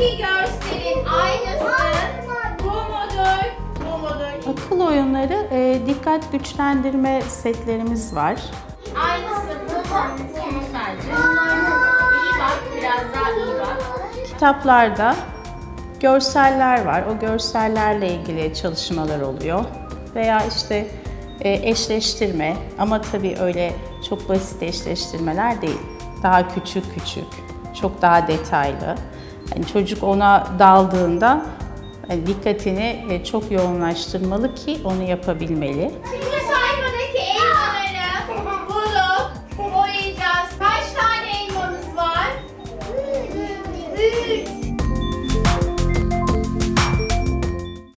iki görselin aynısı Pomodor. Pomodor. Akıl oyunları e, dikkat güçlendirme setlerimiz var. Aynısı Pomodor sadece. İyi bak, biraz daha iyi bak. Kitaplarda görseller var. O görsellerle ilgili çalışmalar oluyor. Veya işte e, eşleştirme ama tabii öyle çok basit eşleştirmeler değil. Daha küçük küçük, çok daha detaylı. Yani çocuk ona daldığında yani dikkatini e, çok yoğunlaştırmalı ki onu yapabilmeli.